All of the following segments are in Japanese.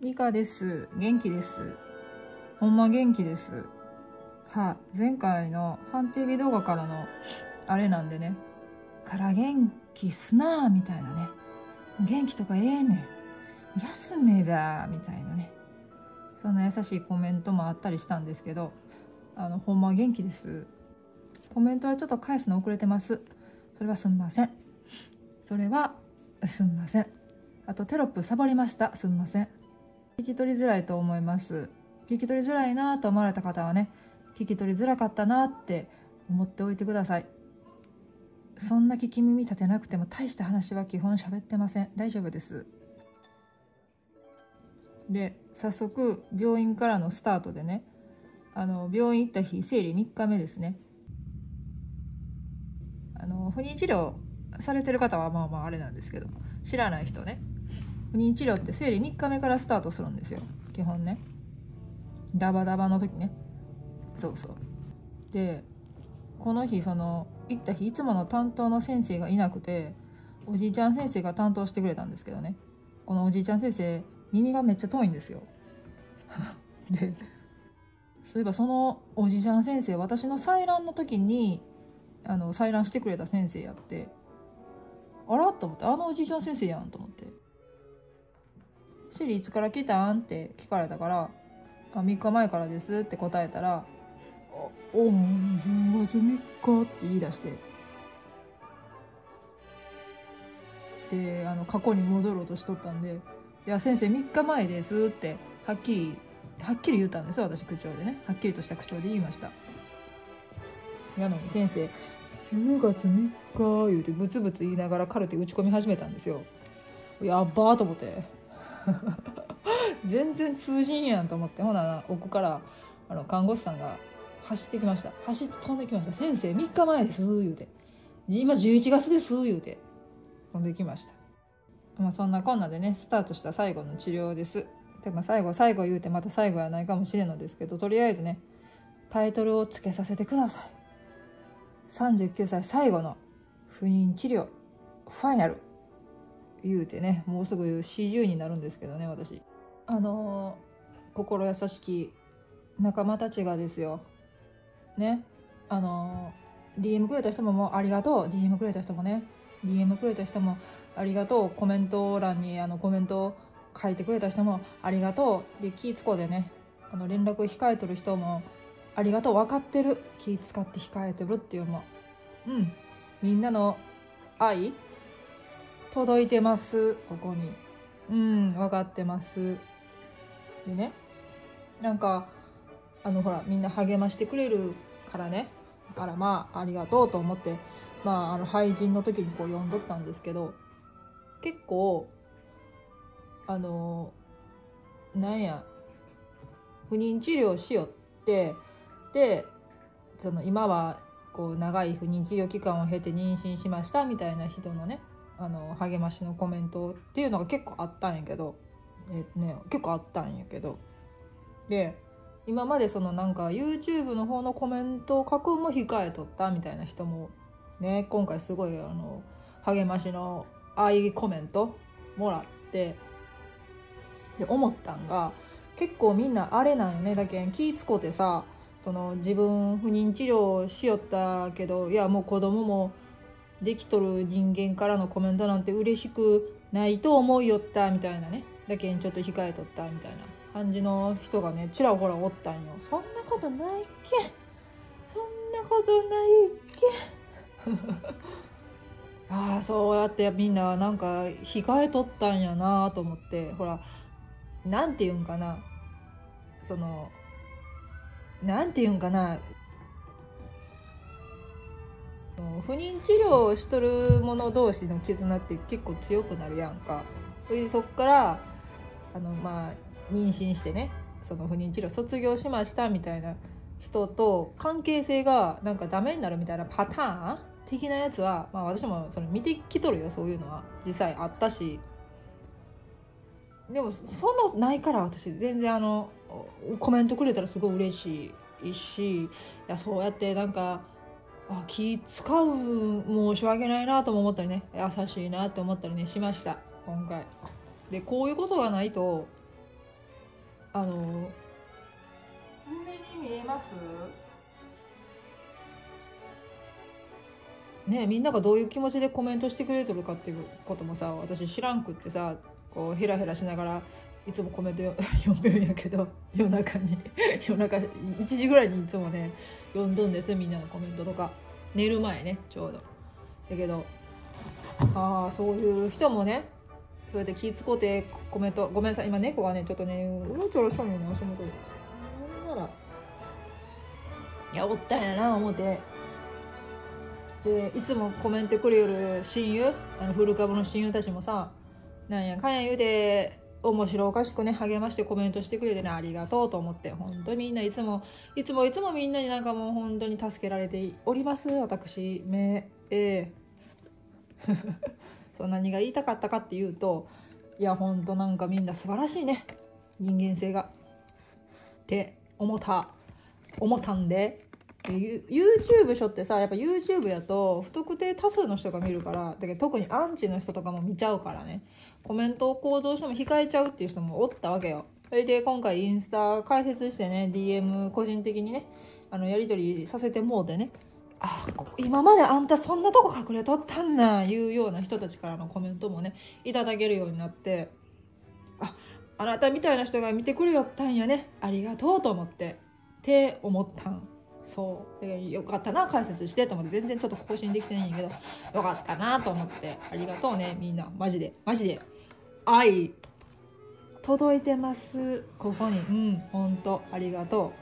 ミカです。元気です。ほんま元気です。は、前回の判定日動画からのあれなんでね。から元気すなーみたいなね。元気とかええねん。休めだみたいなね。そんな優しいコメントもあったりしたんですけど、あの、ほんま元気です。コメントはちょっと返すの遅れてます。それはすんません。それはすんません。あとテロップサボりました。すんません。聞き取りづらいと思います。聞き取りづらいなと思われた方はね、聞き取りづらかったなって思っておいてください。そんな聞き耳立てなくても大した話は基本喋ってません。大丈夫です。で、早速病院からのスタートでね、あの、病院行った日、生理3日目ですね。あの、不妊治療されてる方はまあまああれなんですけど、知らない人ね。不妊治療って生理3日目からスタートするんですよ。基本ね。ダバダバの時ね。そうそう。で、この日、その、行った日、いつもの担当の先生がいなくて、おじいちゃん先生が担当してくれたんですけどね。このおじいちゃん先生、耳がめっちゃ遠いんですよ。で、そういえばそのおじいちゃん先生、私の採卵の時に、あの、採卵してくれた先生やって、あら？と思って、あのおじいちゃん先生やんと思って。シリいつから来たん？って聞かれたから、あ、3日前からですって答えたら、お、お10月3日って言い出して。で、あの、過去に戻ろうとしとったんで、いや、先生3日前ですって、はっきり、はっきり言ったんです、私口調でね。はっきりとした口調で言いました。なのに先生、10月3日言うてブツブツ言いながらカルテ打ち込み始めたんですよ。やっばーと思って。全然通じんやんと思って、ほな、奥から、あの、看護師さんが走ってきました。走って飛んできました。先生、3日前です、言うて。今11月です、言うて。飛んできました。まあそんなこんなでね、スタートした最後の治療です。でまあ最後、最後言うてまた最後やないかもしれんのですけど、とりあえずね、タイトルをつけさせてください。39歳最後の不妊治療、ファイナル。言うてね、もうすぐ40になるんですけどね、私。あの心優しき仲間たちがですよ。ね。あの DM くれた人ももうありがとう。DM くれた人もね。DM くれた人もありがとう。コメント欄にあのコメントを書いてくれた人もありがとう。で、気ぃつこうでね。あの連絡控えとる人もありがとう。分かってる。気ぃ使って控えてるっていうのも。うん。みんなの愛届いてます。ここに。うん、分かってます。でね。なんか、あの、ほら、みんな励ましてくれるからね。あら、まあ、ありがとうと思って、まあ、あの、廃人の時にこう読んどったんですけど、結構、あの、なんや、不妊治療しよって、で、その、今は、こう、長い不妊治療期間を経て妊娠しましたみたいな人のね、あの、励ましのコメントっていうのが結構あったんやけど、えっとね、結構あったんやけど、で、今までそのなんか YouTube の方のコメントを書くも控えとったみたいな人もね、今回すごいあの、励ましの愛コメントもらって、で、思ったんが、結構みんなあれなんよね。だけん気ぃつこうてさ、その自分不妊治療しよったけど、いやもう子供もできとる人間からのコメントなんて嬉しくないと思うよったみたいなね。だけんちょっと控えとったみたいな感じの人がね、ちらほらおったんよ。そんなことないっけそんなことないっけ ああ、そうやってみんななんか控えとったんやなと思って、ほら、なんて言うんかな。その、なんて言うんかな。不妊治療をしとる者同士の絆って結構強くなるやんか。それでそっから、あの、まあ、妊娠してね、その不妊治療卒業しましたみたいな人と関係性がなんかダメになるみたいなパターン的なやつは、まあ私もそれ見てきとるよ、そういうのは。実際あったし。でも、そんなないから私全然あの、コメントくれたらすごい嬉しいし、いや、そうやってなんか、あ気使う申し訳ないなとも思ったりね。優しいなって思ったりねしました。今回。でこういうことがないとあの目に見えます？ねみんながどういう気持ちでコメントしてくれてるかっていうこともさ私知らんくってさこうヘラヘラしながらいつもコメント 読むんやけど夜中に 夜中1時ぐらいにいつもね読んどんですみんなのコメントとか。寝る前ねちょうど。だけどああそういう人もねそうやって気使うてコメントごめんなさい今猫がねちょっとねうろちょろしとんよね足元で。なんならいやおったんやな思って。でいつもコメントくれる親友あの古株の親友たちもさなんやかんや言うて面白おかしくね励ましてコメントしてくれてねありがとうと思って本当にみんないつもいつもいつもみんなになんかもう本当に助けられております私め。ええ。そう何が言いたかったかっていうといやほんとなんかみんな素晴らしいね。人間性が。って思った。思ったんで。YouTube しょってさやっぱ YouTube やと不特定多数の人が見るからだけど特にアンチの人とかも見ちゃうからね。コメントを行動しても控えちゃうっていう人もおったわけよ。それで今回インスタ開設してね DM 個人的にねあのやり取りさせてもうてね。あ今まであんたそんなとこ隠れとったんないうような人たちからのコメントもねいただけるようになって。ああなたみたいな人が見てくれよったんやね。ありがとうと思って。って思ったん。そう。よかったな解説してと思って全然ちょっと更新できてないんやけどよかったなと思って。ありがとうねみんな。マジで。マジで。愛。届いてます。ここに。うんほんと。ありがと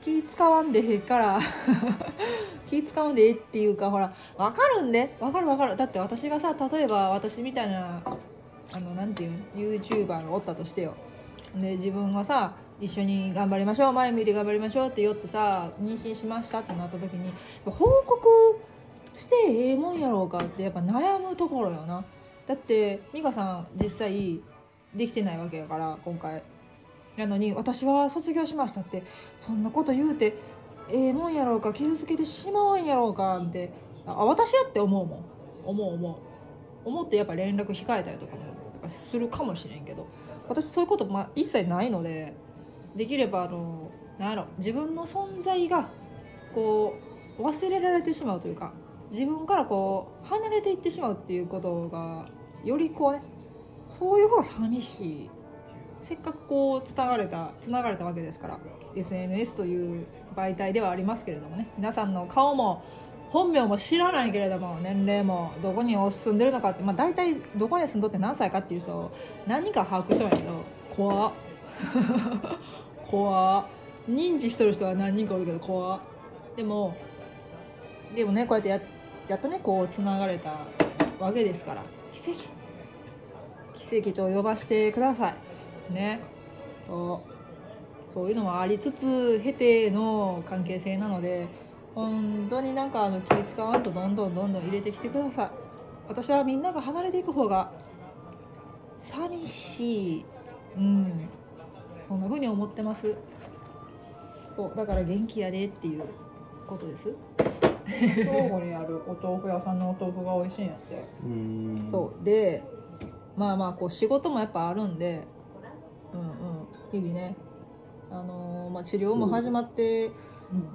う。気使わんでええから。気使わんでええっていうかほら分かるんで。分かる分かる。だって私がさ例えば私みたいなあのなんていうの YouTuber がおったとしてよ。で自分がさ一緒に頑張りましょう前向いて頑張りましょうって言ってさ妊娠しましたってなった時に報告してええもんやろうかってやっぱ悩むところよな。だって美香さん実際できてないわけやから今回なのに私は卒業しましたってそんなこと言うてええもんやろうか傷つけてしまうんやろうかってあ私やって思うもん。思う思う。思ってやっぱ連絡控えたりとかもするかもしれんけど私そういうこと、まあ、一切ないのでできればあのなんやろ自分の存在がこう忘れられてしまうというか自分からこう離れていってしまうっていうことがよりこうねそういう方が寂しい。せっかくこうつながれたつながれたわけですから SNS という媒体ではありますけれどもね皆さんの顔も本名も知らないけれども年齢もどこに住んでるのかって、まあ、大体どこに住んどって何歳かっていう人を何か把握してもいいけど怖っ。怖認知しとる人は何人かおるけど怖でもでもねこうやってややっとねこうつながれたわけですから。奇跡。奇跡と呼ばせてください。ね。そう。そういうのもありつつ経ての関係性なので本当になんかあの気使わんとどんどんどんどん入れてきてください。私はみんなが離れていく方が寂しい。うん。そんな風に思ってます。そうだから元気やでっていうことです。兵庫にあるお豆腐屋さんのお豆腐が美味しいんやって。そう。でまあまあこう仕事もやっぱあるんでうんうん。日々ね。あのー、まあ、治療も始まって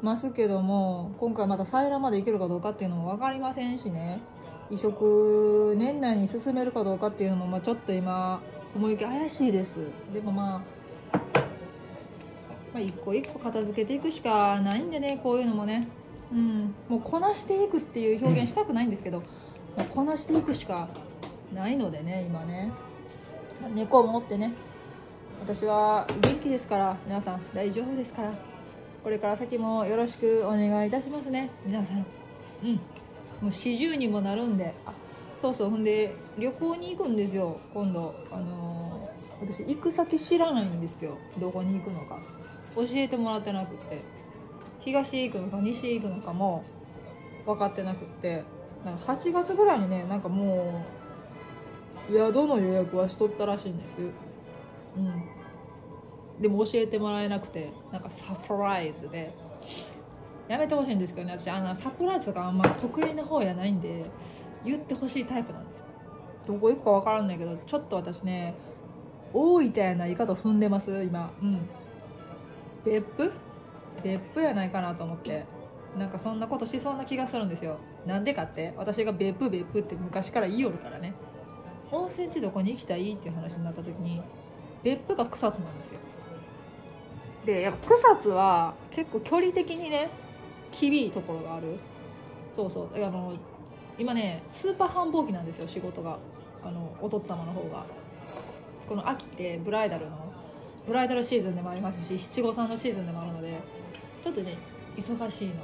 ますけども、今回また採卵までいけるかどうかっていうのも分かりませんしね。移植年内に進めるかどうかっていうのもまあちょっと今思い行き怪しいです。でもまあまあ、一個一個片付けていくしかないんでねこういうのもね、うん、もうこなしていくっていう表現したくないんですけど、まあ、こなしていくしかないのでね今ね。猫を持ってね。私は元気ですから皆さん大丈夫ですから。これから先もよろしくお願いいたしますね。皆さん。うん。もう四十にもなるんで。あそうそう。ほんで旅行に行くんですよ今度。あのー、私行く先知らないんですよ。どこに行くのか。教えてもらってなくて。東行くのか西行くのかも分かってなくって。なんか8月ぐらいにねなんかもう宿の予約はしとったらしいんです。うん。でも教えてもらえなくてなんかサプライズで。やめてほしいんですけどね私あのサプライズとかあんま得意な方やないんで言ってほしいタイプなんです。どこ行くか分からんないけどちょっと私ね大分やないかと踏んでます今。うん。別府？別府やないかなと思って。なんかそんなことしそうな気がするんですよ。なんでかって私が別府別府って昔から言いよるからね。温泉地どこに行きたいっていう話になった時に別府が草津なんですよ。でやっぱ草津は結構距離的にね厳いところがある。そうそう。あの今ねスーパー繁忙期なんですよ仕事が。あのお父様の方が。この秋ってブライダルのブライダルシーズンでもありますし七五三のシーズンでもあるのでちょっとね忙しいの。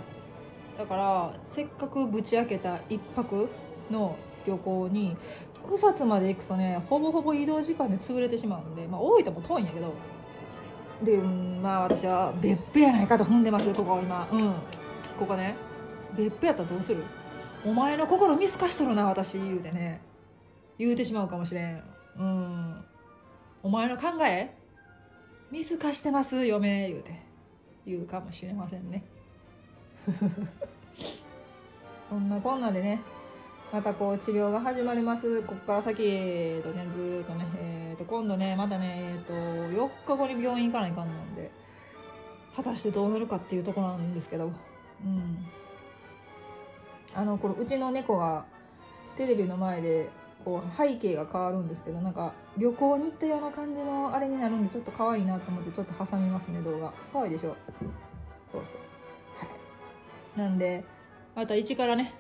だからせっかくぶち開けた一泊の旅行に草津まで行くとねほぼほぼ移動時間で潰れてしまうんで、まあ、大分も遠いんやけど。でまあ私は別府やないかと踏んでますよここ今。うん。ここね別府やったらどうする？お前の心見透かしとるな私言うてね。言うてしまうかもしれん。うん。お前の考え？見透かしてます嫁言うて。言うかもしれませんね。そんなこんなでねまたこう治療が始まります。ここから先、えーとね、ずっとね、えー、と今度ねまたね、えー、と4日後に病院行かないかんので果たしてどうなるかっていうところなんですけど。うん。あのこれうちの猫がテレビの前でこう背景が変わるんですけどなんか旅行に行ったような感じのあれになるんでちょっと可愛いなと思ってちょっと挟みますね動画。可愛いでしょ？そうそう。はい。なんでまた一からね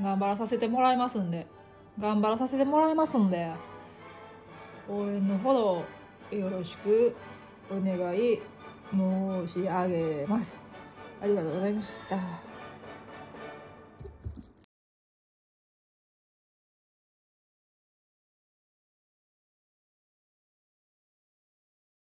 頑張らさせてもらいますんで。頑張らさせてもらいますんで応援のほどよろしくお願い申し上げます。ありがとうございました